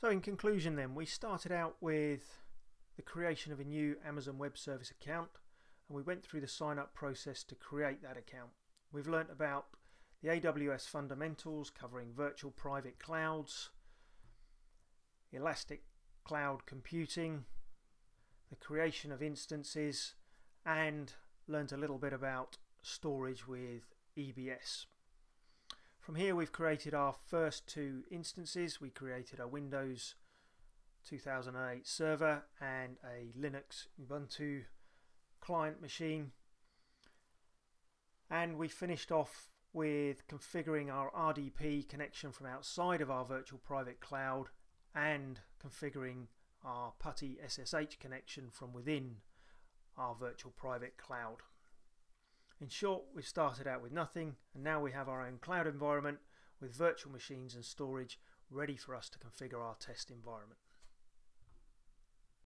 So in conclusion then, we started out with the creation of a new Amazon Web Service account and we went through the sign up process to create that account. We've learnt about the AWS fundamentals covering virtual private clouds, elastic cloud computing, the creation of instances and learnt a little bit about storage with EBS. From here we've created our first two instances. We created a Windows 2008 server and a Linux Ubuntu client machine. And we finished off with configuring our RDP connection from outside of our virtual private cloud and configuring our PuTTY SSH connection from within our virtual private cloud. In short, we've started out with nothing and now we have our own cloud environment with virtual machines and storage ready for us to configure our test environment.